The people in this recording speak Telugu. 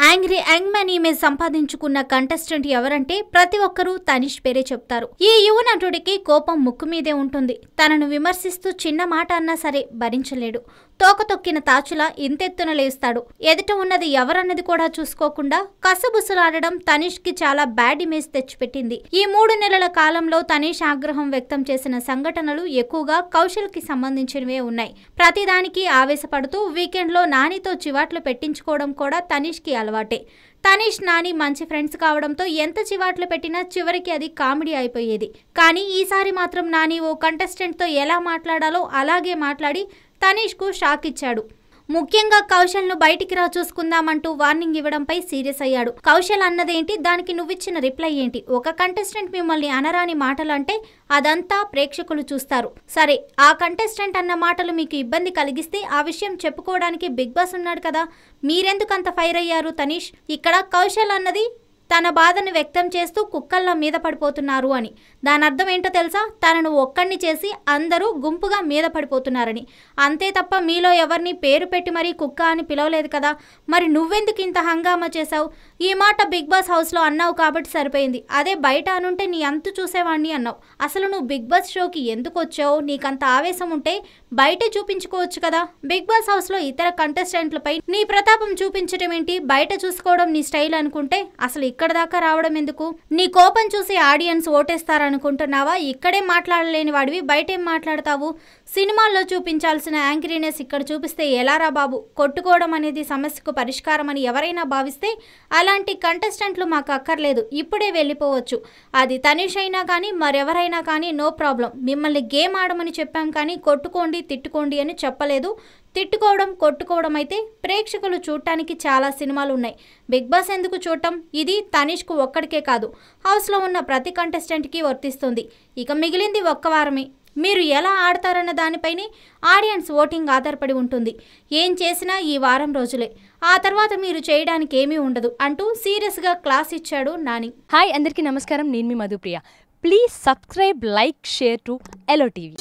యాంగ్రీ యాంగ్ మ్యాన్ ఈమె సంపాదించుకున్న కంటెస్టెంట్ ఎవరంటే ప్రతి ఒక్కరూ తనిష్ పేరే చెప్తారు. ఈ యువ నటుడికి కోపం ముక్కు మీదే ఉంటుంది. తనను విమర్శిస్తూ చిన్న మాట అన్నా సరే భరించలేడు. తోక తొక్కిన తాచులా ఇంతెత్తున లేస్తాడు. ఎదుట ఉన్నది ఎవరన్నది కూడా చూసుకోకుండా కసబుసలాడడం తనీష్కి చాలా బ్యాడ్ ఇమేజ్ తెచ్చిపెట్టింది. ఈ మూడు నెలల కాలంలో తనీష్ ఆగ్రహం వ్యక్తం చేసిన సంఘటనలు ఎక్కువగా కౌశల్కి సంబంధించినవే ఉన్నాయి. ప్రతిదానికి ఆవేశపడుతూ వీకెండ్లో నానితో చివాట్లు పెట్టించుకోవడం కూడా తనీష్కి అలవాటే. తనీష్ నాని మంచి ఫ్రెండ్స్ కావడంతో ఎంత చివాట్లు పెట్టినా చివరికి అది కామెడీ అయిపోయేది. కానీ ఈసారి మాత్రం నాని ఓ కంటెస్టెంట్తో ఎలా మాట్లాడాలో అలాగే మాట్లాడి తనీష్కు షాక్ ఇచ్చాడు. ముఖ్యంగా కౌశల్ను బయటికి రా చూసుకుందామంటూ వార్నింగ్ ఇవ్వడంపై సీరియస్ అయ్యాడు. కౌశల్ అన్నదేంటి? దానికి నువ్విచ్చిన రిప్లై ఏంటి? ఒక కంటెస్టెంట్ మిమ్మల్ని అనరాని మాటలు అంటే అదంతా ప్రేక్షకులు చూస్తారు. సరే ఆ కంటెస్టెంట్ అన్న మాటలు మీకు ఇబ్బంది కలిగిస్తే ఆ విషయం చెప్పుకోవడానికి బిగ్ బాస్ ఉన్నాడు కదా. మీరెందుకు అంత ఫైర్ అయ్యారు తనీష్? ఇక్కడ కౌశల్ అన్నది తన బాధను వ్యక్తం చేస్తూ కుక్కల్లో మీద పడిపోతున్నారు అని. దాని అర్థం ఏంటో తెలుసా? తనను ఒక్కడిని చేసి అందరూ గుంపుగా మీద పడిపోతున్నారని. అంతే తప్ప మీలో ఎవరిని పేరు పెట్టి మరీ కుక్క అని పిలవలేదు కదా. మరి నువ్వెందుకు ఇంత హంగామా చేశావు? ఈ మాట బిగ్ బాస్ హౌస్లో అన్నావు కాబట్టి సరిపోయింది. అదే బయట అనుంటే నీ అంతు చూసేవాడిని అన్నావు. అసలు నువ్వు బిగ్ బాస్ షోకి ఎందుకు వచ్చావు? నీకంత ఆవేశం ఉంటే బయటే చూపించుకోవచ్చు కదా. బిగ్ బాస్ హౌస్లో ఇతర కంటెస్టెంట్లపై నీ ప్రతాపం చూపించడం ఏంటి బయట చూసుకోవడం నీ స్టైల్ అనుకుంటే అసలు ఇక్కడ దాకా రావడం ఎందుకు? నీ కోపం చూసి ఆడియన్స్ ఓటేస్తారనుకుంటున్నావా? ఇక్కడే మాట్లాడలేని వాడివి బయటేం మాట్లాడతావు? సినిమాల్లో చూపించాల్సిన యాంగ్రీనెస్ ఇక్కడ చూపిస్తే ఎలారా బాబు? కొట్టుకోవడం అనేది సమస్యకు పరిష్కారం అని ఎవరైనా భావిస్తే అలాంటి కంటెస్టెంట్లు మాకు అక్కర్లేదు. ఇప్పుడే వెళ్ళిపోవచ్చు. అది తనిష్ అయినా కానీ మరెవరైనా కానీ నో ప్రాబ్లం. మిమ్మల్ని గేమ్ ఆడమని చెప్పాం కానీ కొట్టుకోండి తిట్టుకోండి అని చెప్పలేదు. తిట్టుకోవడం కొట్టుకోవడం అయితే ప్రేక్షకులు చూడటానికి చాలా సినిమాలు ఉన్నాయి బిగ్ బాస్ ఎందుకు చూడటం? ఇది తనీష్కు ఒక్కడికే కాదు హౌస్లో ఉన్న ప్రతి కంటెస్టెంట్కి వర్తిస్తుంది. ఇక మిగిలింది ఒక్క వారమే. మీరు ఎలా ఆడతారన్న దానిపైనే ఆడియన్స్ ఓటింగ్ ఆధారపడి ఉంటుంది. ఏం చేసినా ఈ వారం రోజులే. ఆ తర్వాత మీరు చేయడానికి ఏమీ ఉండదు అంటూ సీరియస్గా క్లాస్ ఇచ్చాడు నాని. హాయ్ అందరికీ నమస్కారం. నేను మీ Madhupriya. Please subscribe like share to allow TV.